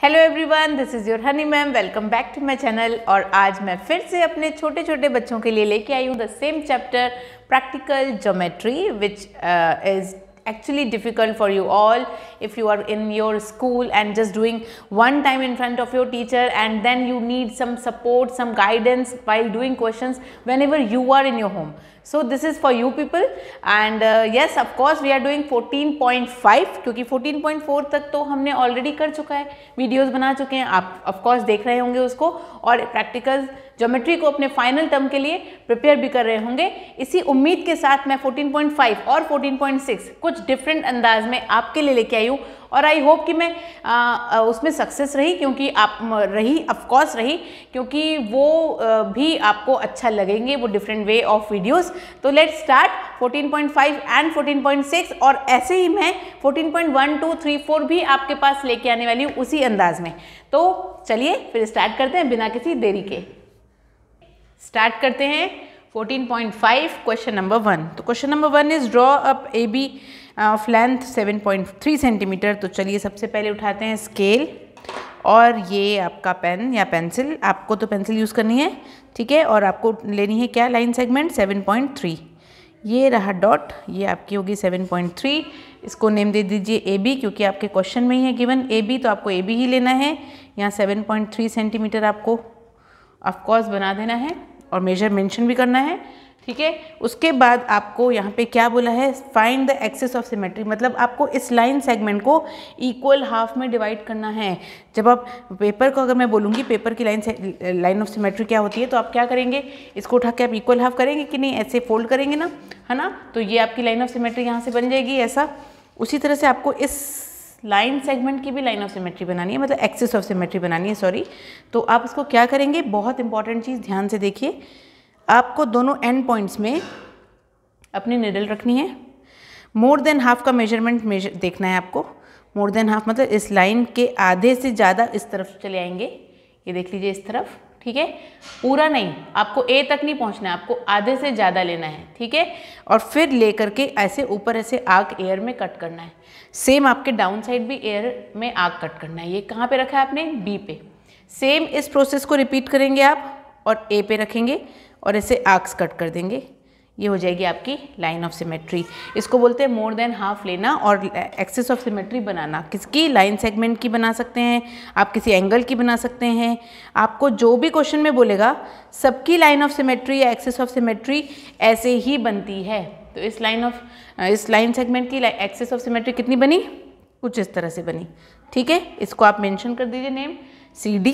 Hello everyone this is your Honey ma'am welcome back to my channel और आज मैं फिर से अपने छोटे छोटे बच्चों के लिए लेके आई हूँ the same chapter practical geometry which is actually difficult for you all if you are in your school and just doing one time in front of your teacher and then you need some support some guidance while doing questions whenever you are in your home so this is for you people and uh, yes of course we are doing 14.5 क्योंकि 14.4 तक तो हमने already कर चुका है videos बना चुके हैं आप ऑफ कोर्स देख रहे होंगे उसको और प्रैक्टिकल ज्योमेट्री को अपने फाइनल टर्म के लिए प्रिपेयर भी कर रहे होंगे। इसी उम्मीद के साथ मैं 14.5 और 14.6 कुछ डिफरेंट अंदाज में आपके लिए लेके आई हूँ और आई होप कि मैं आ, आ, उसमें सक्सेस रही क्योंकि आप रही ऑफकोर्स रही क्योंकि वो आ, भी आपको अच्छा लगेंगे वो डिफरेंट वे ऑफ़ वीडियोस तो लेट स्टार्ट 14.5 एंड 14.6 और ऐसे ही मैं 14.1 2 3 4 भी आपके पास लेके आने वाली हूँ उसी अंदाज में। तो चलिए फिर स्टार्ट करते हैं बिना किसी देरी के। स्टार्ट करते हैं। 14.5 क्वेश्चन नंबर वन। तो question number one is draw up A B of length 7.3 centimetre. तो चलिए सबसे पहले उठाते हैं स्केल। और ये आपका पेन या पेंसिल, आपको तो पेंसिल यूज़ करनी है, ठीक है? और आपको लेनी है क्या लाइन सेगमेंट? 7.3 ये रहा डॉट, ये आपकी होगी 7.3 इसको नेम दे दीजिए ए बी, क्योंकि आपके क्वेश्चन में ही है गिवन। ए बी तो आपको ए बी ही लेना है। यहाँ 7.3 सेंटीमीटर आपको ऑफकोर्स बना देना है और मेजर मेंशन भी करना है, ठीक है? उसके बाद आपको यहाँ पे क्या बोला है? Find the axis of symmetry मतलब आपको इस लाइन सेगमेंट को इक्वल हाफ़ में डिवाइड करना है। जब आप पेपर को अगर मैं बोलूँगी पेपर की लाइन लाइन ऑफ़ सिमेट्री क्या होती है तो आप क्या करेंगे? इसको उठा के आप इक्वल हाफ़ करेंगे कि नहीं? ऐसे फोल्ड करेंगे ना, है ना? तो ये आपकी लाइन ऑफ़ सिमेट्री यहाँ से बन जाएगी ऐसा। उसी तरह से आपको इस लाइन सेगमेंट की भी लाइन ऑफ़ सिमेट्री बनानी है मतलब एक्सेस ऑफ़ सिमेट्री बनानी है सॉरी तो आप इसको क्या करेंगे? बहुत इंपॉर्टेंट चीज़, ध्यान से देखिए. आपको दोनों एंड पॉइंट्स में अपनी निडल रखनी है. मोर देन हाफ़ का मेज़रमेंट मेजर देखना है आपको. मोर देन हाफ़ मतलब इस लाइन के आधे से ज़्यादा इस तरफ़ चले आएँगे. ये देख लीजिए इस तरफ़, ठीक है? पूरा नहीं, आपको ए तक नहीं पहुँचना है, आपको आधे से ज़्यादा लेना है, ठीक है? और फिर लेकर के ऐसे ऊपर ऐसे आग एयर में कट करना है. सेम आपके डाउन साइड भी एयर में आग कट करना है। ये कहाँ पे रखा है आपने? बी पे। सेम इस प्रोसेस को रिपीट करेंगे आप और ए पे रखेंगे और ऐसे आर्क्स कट कर देंगे। ये हो जाएगी आपकी लाइन ऑफ़ सिमेट्री इसको बोलते हैं मोर देन हाफ़ लेना और एक्सेस ऑफ़ सिमेट्री बनाना। किसकी? लाइन सेगमेंट की बना सकते हैं। आप किसी एंगल की बना सकते हैं। आपको जो भी क्वेश्चन में बोलेगा, सबकी लाइन ऑफ़ सिमेट्री या एक्सेस ऑफ़ सिमेट्री ऐसे ही बनती है। तो इस लाइन ऑफ़ इस लाइन सेगमेंट की एक्सेस ऑफ़ सिमेट्री कितनी बनी? कुछ इस तरह से बनी। ठीक है? इसको आप मेंशन कर दीजिए नेम सी डी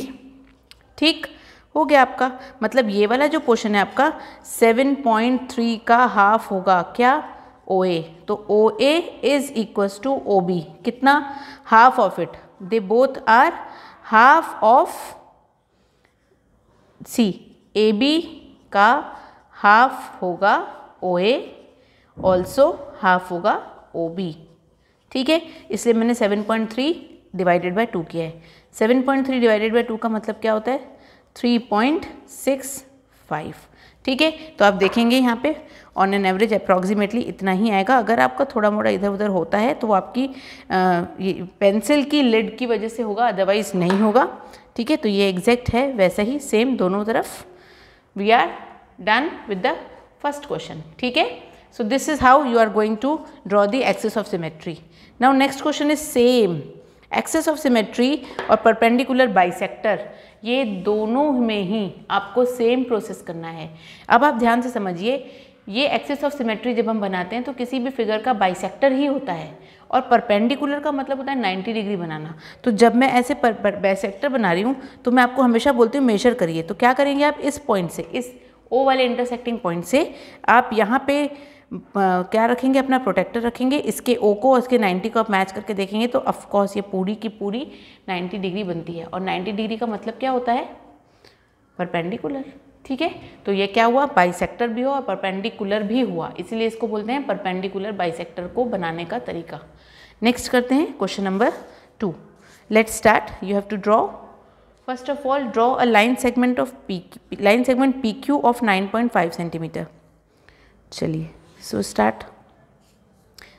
ठीक? हो गया आपका। मतलब ये वाला जो पोर्शन है आपका 7.3 का हाफ़ होगा। क्या? ओ ए तो O A is equals to O B कितना? Half of it they both are half of C A B का हाफ़ होगा ओ ए ऑल्सो हाफ़ होगा ओ बी ठीक है? इसलिए मैंने 7.3 डिवाइडेड बाय टू किया है। 7.3 डिवाइडेड बाय टू का मतलब क्या होता है? 3.65 ठीक है? तो आप देखेंगे यहाँ पे ऑन एन एवरेज अप्रॉक्सीमेटली इतना ही आएगा। अगर आपका थोड़ा मोड़ा इधर उधर होता है तो आपकी आ, ये पेंसिल की लिड की वजह से होगा अदरवाइज़ नहीं होगा। ठीक है? तो ये एग्जैक्ट है वैसा ही सेम दोनों तरफ़। We are done with the first question ठीक है? So this is how you are going to draw the axis of symmetry now next question is same axis of symmetry और परपेंडिकुलर बाइसेक्टर ये दोनों में ही आपको same process करना है। अब आप ध्यान से समझिए ये एक्सेस ऑफ़ सिमेट्री जब हम बनाते हैं तो किसी भी फिगर का बाइसेक्टर ही होता है और परपेंडिकुलर का मतलब होता है 90 डिग्री बनाना। तो जब मैं ऐसे पर, पर बाइसेक्टर बना रही हूँ तो मैं आपको हमेशा बोलती हूँ मेजर करिए। तो क्या करेंगे आप? इस पॉइंट से इस ओ वाले इंटरसेक्टिंग पॉइंट से आप यहाँ पे क्या रखेंगे, अपना प्रोटेक्टर रखेंगे, इसके ओ को, इसके 90 को आप मैच करके देखेंगे तो ऑफकोर्स ये पूरी की पूरी 90 डिग्री बनती है। और 90 डिग्री का मतलब क्या होता है? परपेंडिकुलर ठीक है? तो ये क्या हुआ? बाइसेक्टर भी हुआ और परपेंडिकुलर भी हुआ। इसीलिए इसको बोलते हैं परपेंडिकुलर बाइसेक्टर को बनाने का तरीका। नेक्स्ट करते हैं question number two let start you have to draw first of all draw a line segment of P line segment P Q of 9.5 centimetre चलिए। So start.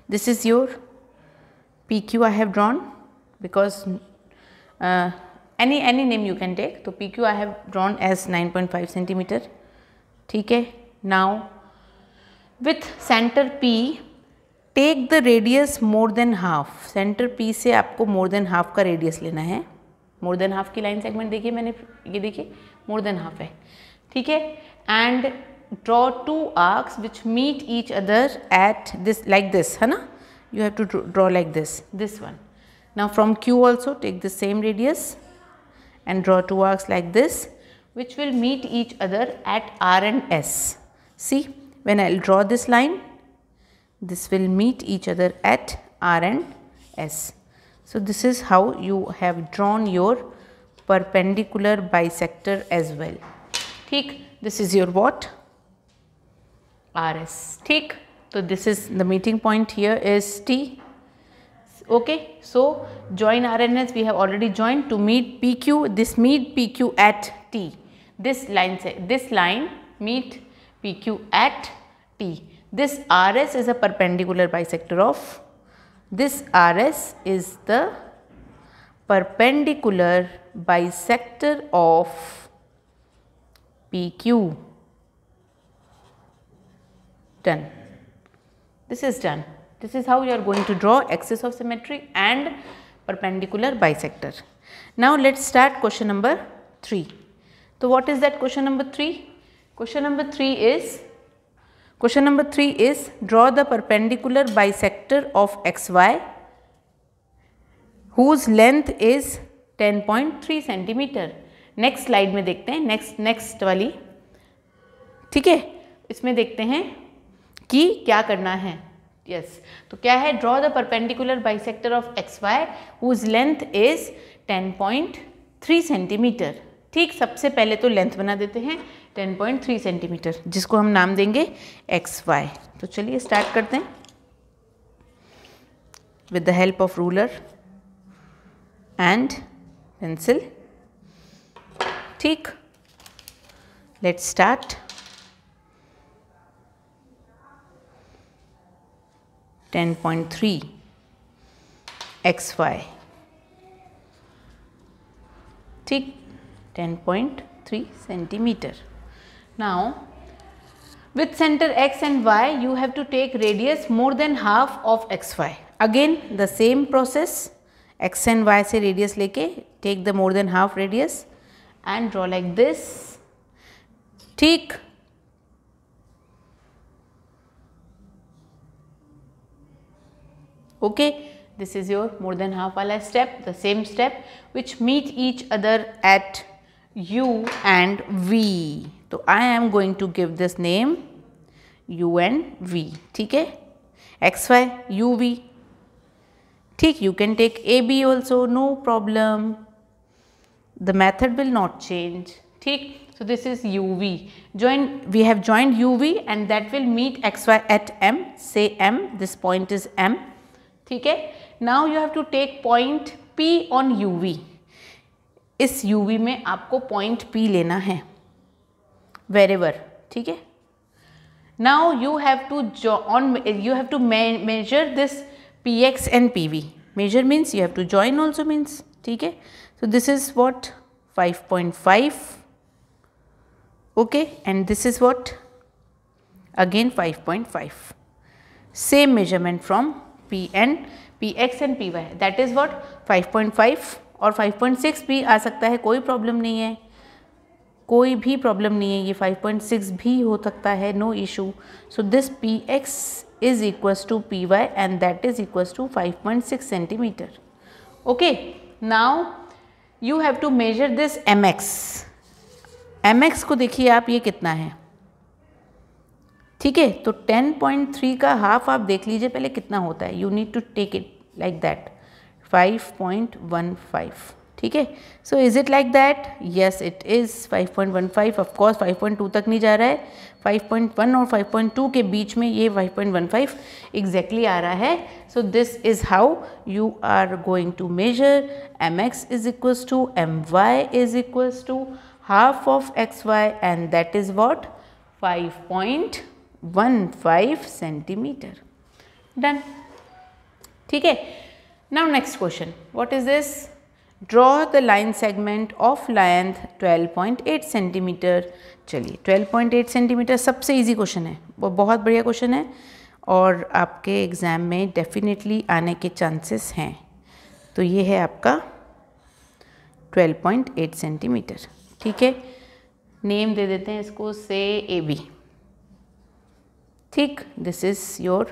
This is your PQ I have drawn because any any name you can take तो P Q I have drawn as 9.5 centimetre ठीक है? Now with centre P take the radius more than half centre P से आपको more than half का radius लेना है। More than half की line segment देखिए मैंने, ये देखिए मोर देन हाफ़ है। ठीक है? And draw two arcs which meet each other at this like this Hana? you have to draw like this this one. Now from Q also take the same radius and draw two arcs like this which will meet each other at R and S. See when I will draw this line this will meet each other at R and S. So this is how you have drawn your perpendicular bisector as well. this is your what RS ठीक? so this is the meeting point here is T. Okay so join RNS we have already joined to meet PQ this meet PQ at T. This line say this line meet PQ at T. This RS is a perpendicular bisector of this RS is the perpendicular bisector of PQ. Done. This is done. This is how you are going to draw axis of symmetry and perpendicular bisector. Now, let us start question number 3. So, what is that question number 3? Question number 3 is question number 3 is draw the perpendicular bisector of xy whose length is 10.3 centimeter. Next slide में देखते हैं next next वाली ठीक है इसमें देखते हैं कि क्या करना है? Yes yes. तो क्या है? Draw the perpendicular bisector of X Y whose length is 10.3 centimetre ठीक, सबसे पहले तो लेंथ बना देते हैं 10.3 सेंटीमीटर जिसको हम नाम देंगे एक्स वाई तो चलिए स्टार्ट करते हैं. With the help of ruler and pencil ठीक. Let start 10.3 xy thick 10.3 centimeter. Now with center x and y you have to take radius more than half of xy. Again the same process x and y say radius leke take the more than half radius and draw like this. Thick okay this is your more than half wala step the same step which meet each other at u and v. So i am going to give this name u and v theek hai x y u v. theek you can take a b also no problem. The method will not change. theek so this is uv join we have joined uv and that will meet xy at m say m this point is m. ठीक है? Now you have to take point P on UV. इस V में आपको point P लेना है. Wherever ठीक है? Now you have to on you have to measure this P X and P V measure means you have to join also means ठीक है? So this is what five point five okay and this is what again five point P and P X and P Y that is what five point five और 5.6 भी आ सकता है, कोई problem नहीं है। कोई भी प्रॉब्लम नहीं है, ये 5.6 भी हो सकता है no issue so this P X is equals to P Y and that is equals to 5.6 centimetre okay now you have to measure this M X M X को देखिए आप, ये कितना है? ठीक है? तो 10.3 का हाफ़ आप देख लीजिए, पहले कितना होता है? You need to take it like that 5.15 ठीक है? So is it like that yes it is 5.15 of course 5.2 तक नहीं जा रहा है। 5.1 और 5.2 के बीच में ये 5.15 एग्जैक्टली आ रहा है। So this is how you are going to measure M X is equals to M Y is equals to half of X Y and that is what 5.15 centimetre done ठीक है? Now next question what is this draw the line segment of length 12.8 centimetre चलिए 12.8 centimetre सबसे easy question है। वो बहुत बढ़िया question है और आपके एग्ज़ाम में डेफिनेटली आने के चांसेस हैं। तो ये है आपका 12.8 सेंटीमीटर ठीक है? नेम दे देते हैं इसको से A B thick this is your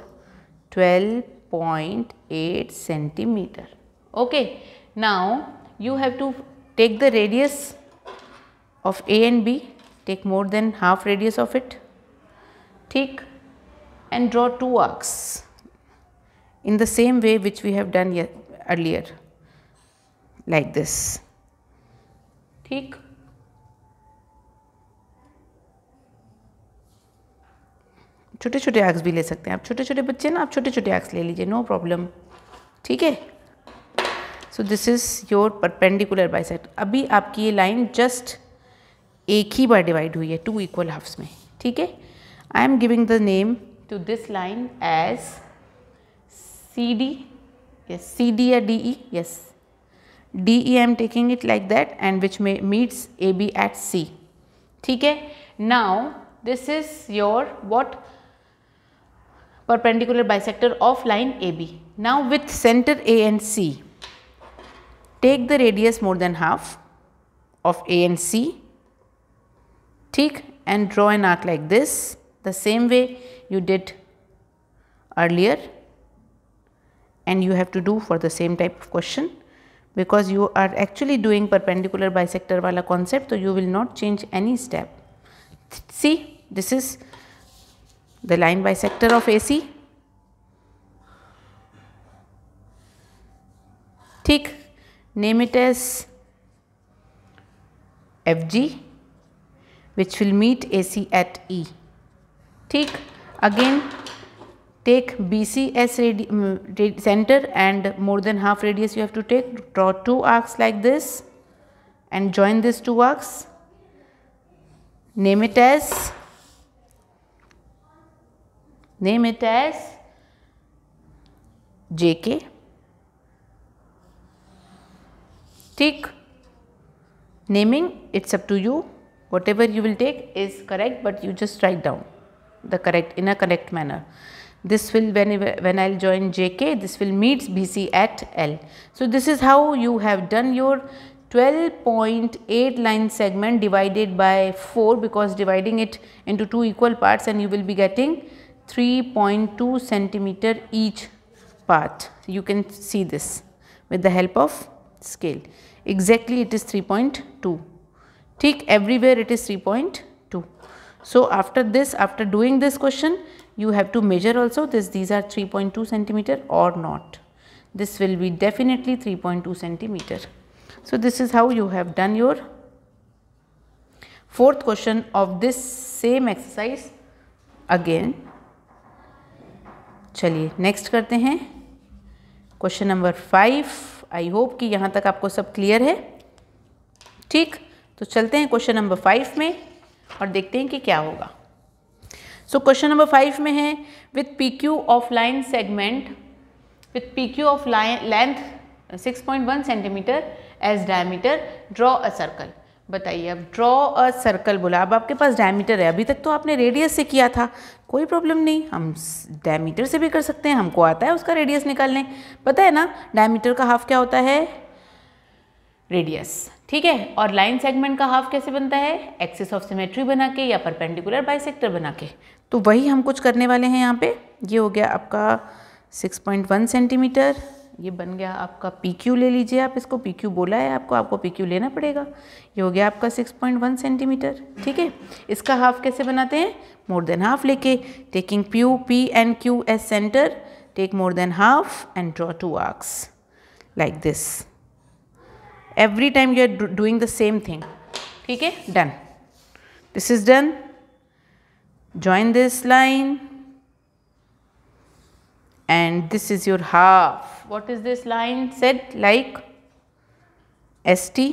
12.8 centimeter. Okay now you have to take the radius of A and B take more than half radius of it. Thick and draw two arcs in the same way which we have done earlier like this. Thick छोटे छोटे arcs भी ले सकते हैं। आप छोटे छोटे बच्चे ना, आप छोटे छोटे आर्क्स ले लीजिए नो प्रॉब्लम ठीक है? So this is your perpendicular bisect अभी आपकी ये लाइन जस्ट एक ही बार डिवाइड हुई है टू इक्वल हाफ्स में। ठीक है? I am giving the name to this line as C D yes C D या D E yes D E I am taking it like that and which may meets A B at C ठीक है? Now this is your what perpendicular bisector of line AB. Now with center A and C, take the radius more than half of A and C, take and draw an arc like this, the same way you did earlier and you have to do for the same type of question because you are actually doing perpendicular bisector wala concept so you will not change any step. See this is the line bisector of AC. Thick, name it as FG which will meet AC at E. Thick, again take BC as mm, center and more than half radius you have to take. Draw two arcs like this and join these two arcs. Name it as Name it as JK. Tick. Naming, it's up to you. Whatever you will take is correct, but you just write down the correct in a correct manner. This will when, when I'll join JK, this will meet BC at L. So this is how you have done your 12.8 line segment divided by 4 because dividing it into two equal parts and you will be getting 3.2 centimeter each part. You can see this with the help of scale. Exactly it is 3.2. tick everywhere it is 3.2. So after this, after doing this question, you have to measure also this these are 3.2 centimeter or not. This will be definitely 3.2 centimeter. So this is how you have done your fourth question of this same exercise again चलिए next करते हैं। Question number five I hope कि यहाँ तक आपको सब clear है। ठीक तो चलते हैं क्वेश्चन नंबर फाइव में और देखते हैं कि क्या होगा। सो क्वेश्चन नंबर फाइव में है with P Q of line segment with P Q of line length 6.1 centimetre as diameter draw a circle बताइए, अब ड्रॉ अ सर्कल बोला। अब आपके पास डायमीटर है। अभी तक तो आपने रेडियस से किया था। कोई प्रॉब्लम नहीं। हम डायमीटर से भी कर सकते हैं। हमको आता है उसका रेडियस निकालने। पता है ना डायमीटर का हाफ़ क्या होता है? रेडियस ठीक है? और लाइन सेगमेंट का हाफ़ कैसे बनता है? एक्सिस ऑफ़ सिमेट्री बना के या परपेंडिकुलर बाइसेक्टर बना के तो वही हम कुछ करने वाले हैं यहाँ पे। ये हो गया आपका 6.1 सेंटीमीटर ये बन गया आपका पी क्यू ले लीजिए आप इसको। पी क्यू बोला है आपको आपको पी क्यू लेना पड़ेगा। ये हो गया आपका 6.1 सेंटीमीटर ठीक है? इसका हाफ़ कैसे बनाते हैं? मोर देन हाफ़ लेके। Taking प्यू P and Q as centre take more than half and draw two arcs like this every time you are doing the same thing ठीक है? Done this is done join this line. And this is your half. What is this line? Said like ST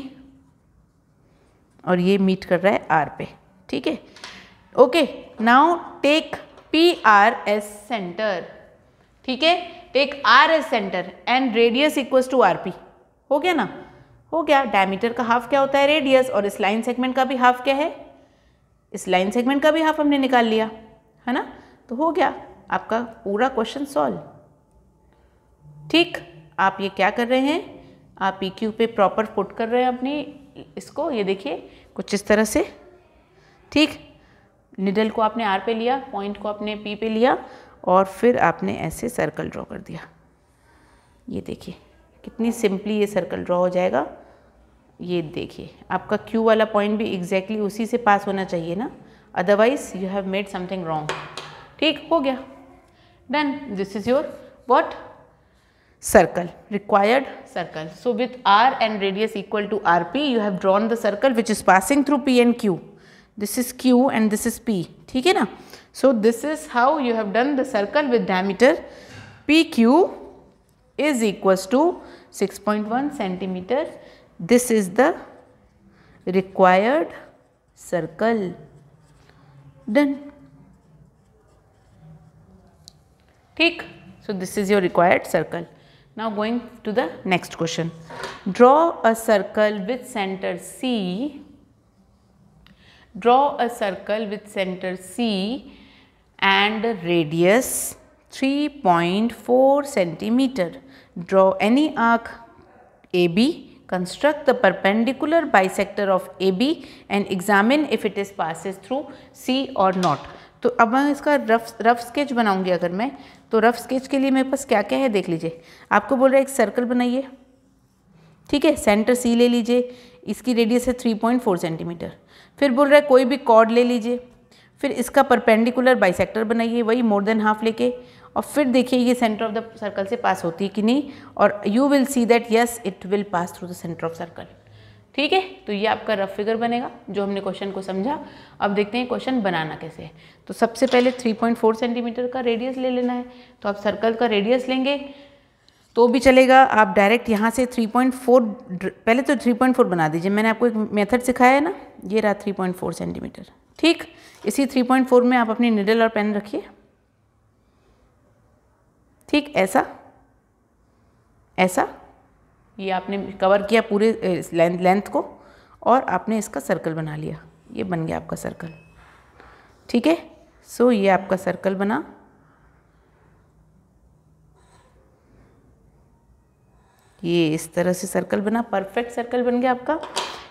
और ये meet कर रहा है are पे. ठीक है? Okay now take P R as centre ठीक है? Take R as centre and radius equals to R P हो गया ना? हो गया. डायमीटर का हाफ़ क्या होता है? रेडियस और इस लाइन सेगमेंट का भी हाफ़ क्या है? इस लाइन सेगमेंट का भी हाफ़ हमने निकाल लिया. है ना? तो हो गया. आपका पूरा क्वेश्चन सॉल्व ठीक? आप ये क्या कर रहे हैं? आप ई क्यू पे प्रॉपर पुट कर रहे हैं अपनी, इसको, ये देखिए, कुछ इस तरह से। ठीक? निडल को आपने आर पे लिया पॉइंट को आपने पी पे लिया, और फिर आपने ऐसे सर्कल ड्रॉ कर दिया। ये देखिए, कितनी सिंपली ये सर्कल ड्रॉ हो जाएगा। ये देखिए, आपका क्यू वाला पॉइंट भी एग्जैक्टली exactly उसी से पास होना चाहिए ना? Otherwise you have made something wrong ठीक? हो गया। done this is your what circle required circle so with r and radius equal to rp you have drawn the circle which is passing through p and q this is q and this is p theek hai na so this is how you have done the circle with diameter pq is equals to 6.1 centimeter this is the required circle done ठीक so this is your required circle now going to the next question. Draw a circle with center C. Draw a circle with center C and radius 3.4 centimeter. Draw any arc AB. Construct the perpendicular bisector of AB and examine if it is passes through C or not. तो अब मैं इसका rough rough sketch बनाऊँगी अगर मैं तो rough sketch के लिए मेरे पास क्या क्या है देख लीजिए। आपको बोल रहा है एक सर्कल बनाइए। ठीक है सेंटर सी ले लीजिए, इसकी रेडियस है थ्री पॉइंट फोर सेंटीमीटर फिर बोल रहा है कोई भी कॉर्ड ले लीजिए, फिर इसका परपेंडिकुलर बाइसेक्टर बनाइए, वही मोर देन हाफ़ लेके, और फिर देखिए ये सेंटर ऑफ़ द सर्कल से पास होती है कि नहीं, और you will see that yes it will pass through the centre of circle ठीक है? तो ये आपका रफ फिगर बनेगा, जो हमने क्वेश्चन को समझा। अब देखते हैं क्वेश्चन बनाना कैसे है। तो सबसे पहले 3.4 सेंटीमीटर का रेडियस ले लेना है। तो आप सर्कल का रेडियस लेंगे। तो भी चलेगा, आप डायरेक्ट यहाँ से 3.4 पहले तो 3.4 बना दीजिए। मैंने आपको एक मेथड सिखाया है ना, ये रहा 3.4 सेंटीमीटर ठीक? इसी 3.4 में आप अपनी निडल और पेन रखिए। ठीक? ऐसा? ऐसा? ये आपने कवर किया पूरे लेंथ लेंथ को और आपने इसका सर्कल बना लिया। ये बन गया आपका सर्कल ठीक है? सो ये आपका सर्कल बना। ये इस तरह से सर्कल बना। परफेक्ट सर्कल बन गया आपका।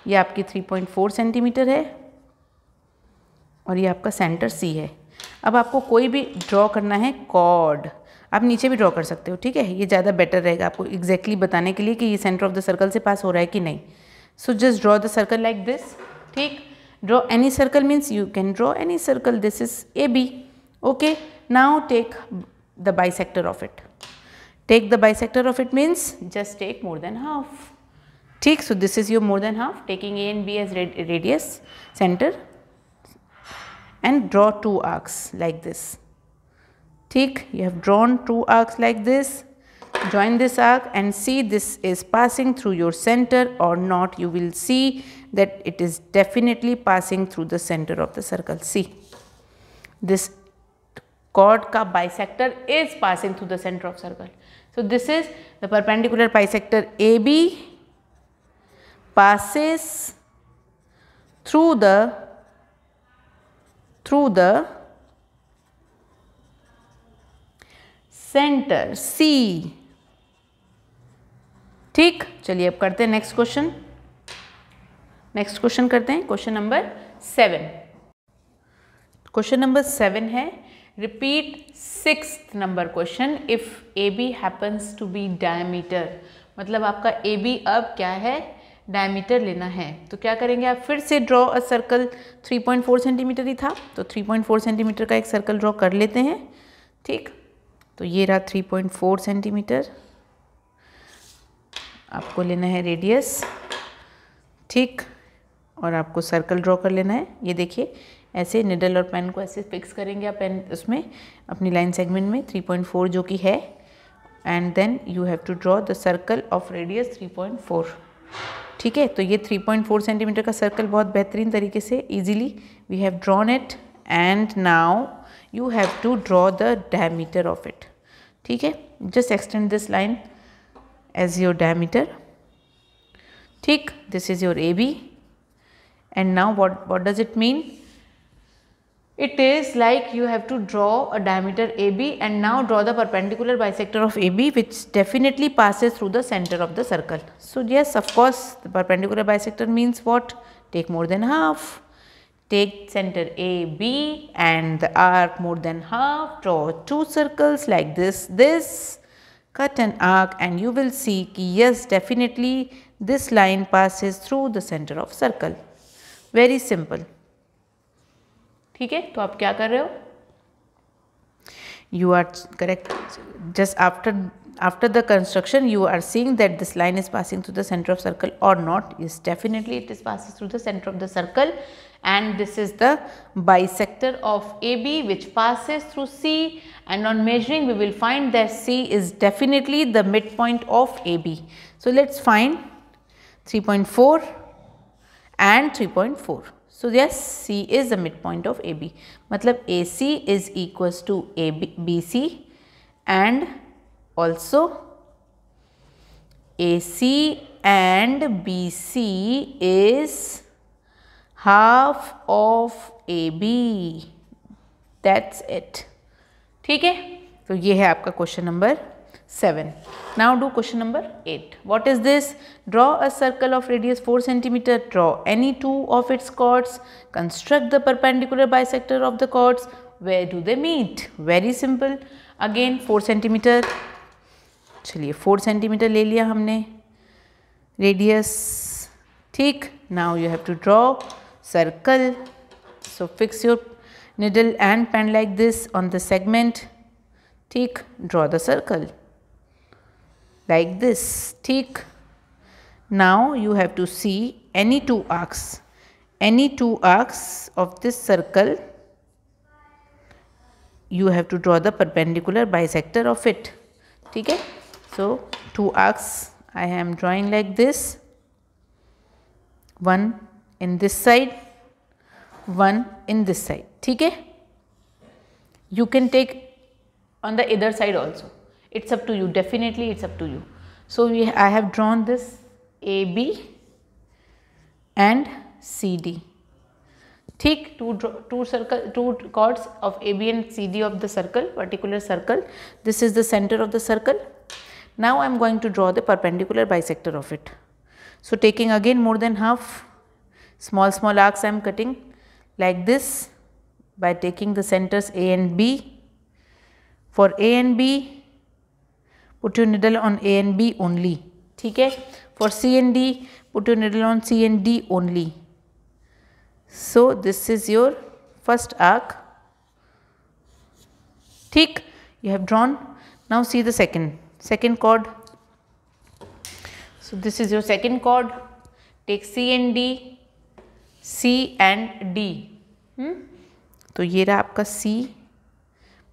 ये आपकी 3.4 सेंटीमीटर है और ये आपका सेंटर सी है। अब आपको कोई भी ड्रॉ करना है कॉर्ड आप नीचे भी ड्रॉ कर सकते हो, ठीक है? ये ज़्यादा बेटर रहेगा आपको एग्जैक्टली exactly बताने के लिए कि ये सेंटर ऑफ़ द सर्कल से पास हो रहा है कि नहीं। So just draw the circle like this ठीक? Draw any circle means you can draw any circle this is A B okay now take the bisector of it take the bisector of it means just take more than half ठीक so this is your more than half taking A and B as radius centre and draw two arcs like this Tick, you have drawn two arcs like this. Join this arc and see this is passing through your center or not. You will see that it is definitely passing through the center of the circle. See, this chord ka bisector is passing through the center of circle. So, this is the perpendicular bisector AB passes through the through the centre C ठीक, चलिए अब करते हैं next question next question करते हैं question number seven question number seven है repeat six number question if A B happens to be diameter मतलब आपका ए बी अब क्या है डायमीटर लेना है। तो क्या करेंगे आप, फिर से ड्रॉ अ सर्कल 3.4 सेंटीमीटर ही था तो 3.4 सेंटीमीटर का एक सर्कल ड्रॉ कर लेते हैं। ठीक तो ये रहा 3.4 सेंटीमीटर आपको लेना है रेडियस ठीक? और आपको सर्कल ड्रॉ कर लेना है। ये देखिए, ऐसे निडल और पेन को ऐसे फिक्स करेंगे आप पेन उसमें, अपनी लाइन सेगमेंट में 3.4 जो कि है। And then you have to draw the circle of radius 3.4 ठीक है? तो ये 3.4 सेंटीमीटर का सर्कल बहुत बेहतरीन तरीके से easily we have drawn it and now you have to draw the diameter of it ठीक है just extend this line as your diameter ठीक this is your AB and now what what does it mean it is like you have to draw a diameter AB and now draw the perpendicular bisector of AB which definitely passes through the center of the circle. So yes of course the perpendicular bisector means what? Take more than half. Take center AB and the arc more than half. Draw two circles like this, this. Cut an arc and you will see yes definitely this line passes through the center of circle. Very simple. ठीक है तो आप क्या कर रहे हो you are correct just after after the construction you are seeing that this line is passing through the center of circle or not yes definitely it is passes through the center of the circle and this is the bisector of AB which passes through C and on measuring we will find that C is definitely the midpoint of AB. So, let us find 3.4 and 3.4. So, yes C is the midpoint of AB matlab AC is equals to AB, BC and also AC and BC is half of A B that's it ठीक है? तो ये है आपका question number seven now do question number eight what is this draw a circle of radius four centimetre draw any two of its chords construct the perpendicular bisector of the chords where do they meet very simple again four centimetre चलिए four centimetre ले लिया हमने. Radius ठीक. Now you have to draw circle so fix your needle and pen like this on the segment ठीक draw the circle like this tick. Now you have to see any two arcs, any two arcs of this circle you have to draw the perpendicular bisector of it. Okay? So, two arcs I am drawing like this, one in this side, one in this side. Okay? You can take on the other side also it's up to you definitely it's up to you. So, we I have drawn this AB and CD. Take two two circle two chords of AB and CD of the circle particular circle. This is the center of the circle. Now I am going to draw the perpendicular bisector of it. So taking again more than half small small arcs I am cutting like this by taking the centers A and B. For A and B, put your needle on A and B only. Okay? For C and D, put your needle on C and D only. So, this is your first arc. Thick, you have drawn. Now, see the second, second chord. So, this is your second chord. Take C and D, C and D hmm? तो ये रहा आपका C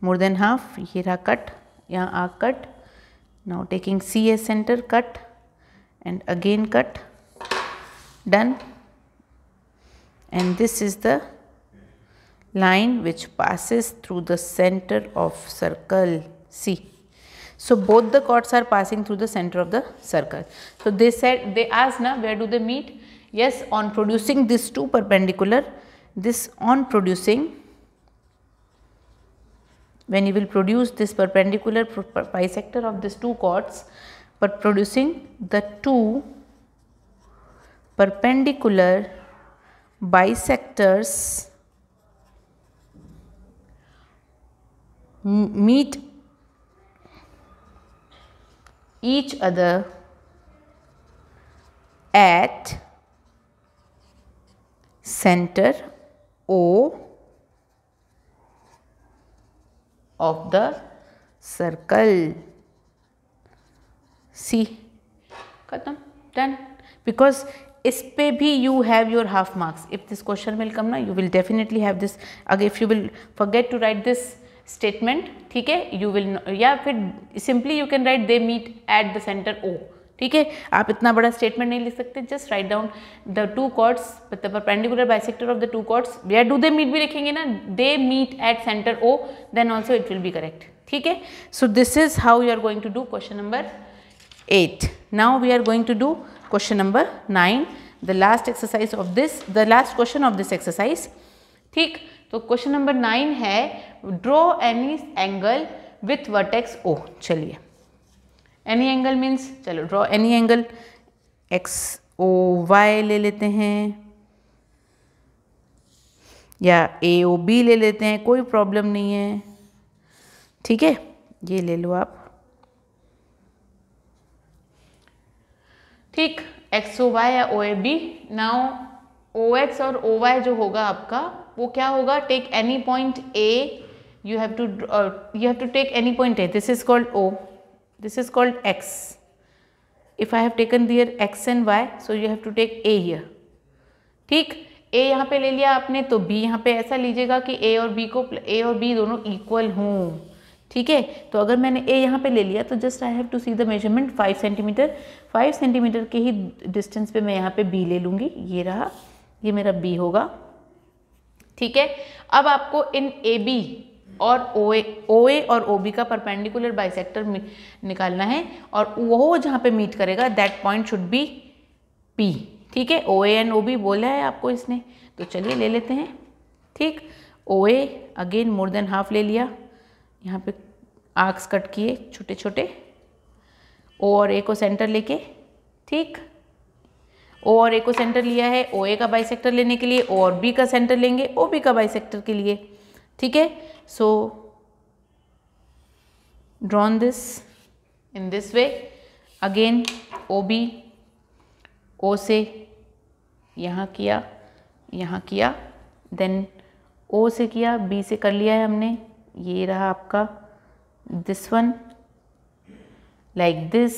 more than half ये रहा cut यहाँ आ cut now taking C as center cut and again cut done and this is the line which passes through the center of circle C. So, both the chords are passing through the center of the circle. So, they said they asked now where do they meet? Yes on producing these two perpendicular this on producing when you will produce this perpendicular bisector of these two chords but producing the two perpendicular bisectors meet each other at center O of the circle. See, khatam, done. Because इस पे भी you have your half marks if this question will come ना you will definitely have this अगर if you will forget to write this statement ठीक है you will या फिर simply you can write they meet at the centre O ठीक है? आप इतना बड़ा स्टेटमेंट नहीं लिख सकते just write down the two chords the perpendicular bisector of the two chords या डू दे मीट भी लिखेंगे ना? They meet at centre O then also it will be correct ठीक है? So this is how you are going to do question number eight now we are going to do question number nine the last exercise of this the last question of this exercise ठीक? तो question number nine है draw any angle with vertex O चलिए। Any angle means चलो draw any angle X O Y ले लेते हैं, या ए O B ले लेते हैं, कोई प्रॉब्लम नहीं है। ठीक है? ये ले लो आप। ठीक एक्स ओ वाई या O A B now O X और ओ वाई जो होगा आपका, वो क्या होगा? Take any point A you have to you have to take any point A this is called O this is called X if I have taken there X and Y so you have to take A here ठीक? A यहाँ पे ले लिया आपने तो B यहाँ पे ऐसा लीजिएगा कि ए और बी को ए और बी दोनों इक्वल हों। ठीक है? तो अगर मैंने ए यहाँ पे ले लिया तो just I have to see the measurement five centimetre five centimetre के ही डिस्टेंस पे मैं यहाँ पे बी ले लूँगी। ये रहा, ये मेरा बी होगा। ठीक है? अब आपको इन ए बी और ओ ए और ओ बी का परपेंडिकुलर बाइसेक्टर निकालना है और वो जहाँ पे मीट करेगा that point should be P ठीक है? ओ ए एन ओ बी बोला है आपको इसने। तो चलिए ले लेते हैं। ठीक? O A again more than half ले लिया। यहाँ पे आर्क्स कट किए छोटे छोटे ओ और ए को सेंटर लेके। ठीक? ओ और ए को सेंटर लिया है। ओ ए का बाइसेक्टर लेने के लिए ओ और बी का सेंटर लेंगे। ओ बी का बाइसेक्टर के लिए। ठीक है? Drawn this in this way again O B O से यहाँ किया यहाँ किया देन ओ से किया बी से कर लिया है हमने। ये रहा आपका this one like this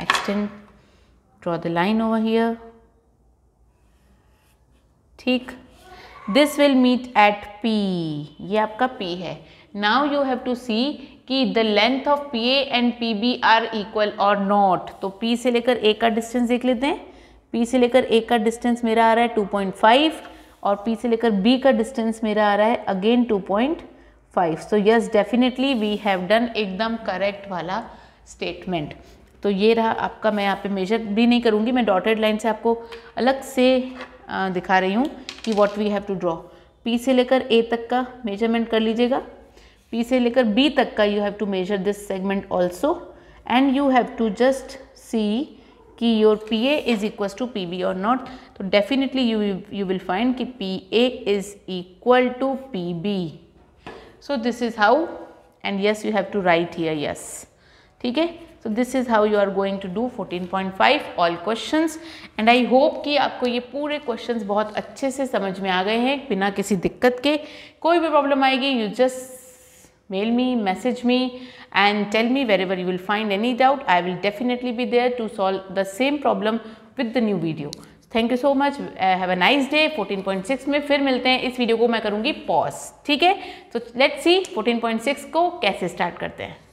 extend draw the line over here ठीक। This will meet at P ये आपका पी है। Now you have to see कि the length of P A and P B are equal और not तो P से लेकर ए का डिस्टेंस देख लेते हैं। पी से लेकर ए का डिस्टेंस मेरा आ रहा है 2.5 और पी से लेकर बी का डिस्टेंस मेरा आ रहा है again 2.5 so yes definitely we have done एकदम करेक्ट वाला स्टेटमेंट तो ये रहा आपका, मैं यहाँ पे मेजर भी नहीं करूँगी, मैं डॉटेड लाइन से आपको अलग से दिखा रही हूँ कि what we have to draw P से लेकर ए तक का मेज़रमेंट कर लीजिएगा. पी से लेकर बी तक का you have to measure this segment also and you have to just see कि your P A is equal to P B और नॉट तो definitely you you will find कि P A is equal to P B so this is how and yes you have to write here yes ठीक है? So this is how you are going to do 14.5 point five all question and I hope कि आपको ये पूरे question बहुत अच्छे से समझ में आ गए हैं, बिना किसी दिक्कत के। कोई भी प्रॉब्लम आएगी you just mail me message me and tell me wherever you will find any doubt I will definitely be there to solve the same problem with the new video thank you so much have a nice day 14.6 में फिर मिलते हैं। इस video को मैं करूँगी pause ठीक है? तो लेट्स सी 14.6 को कैसे स्टार्ट करते हैं।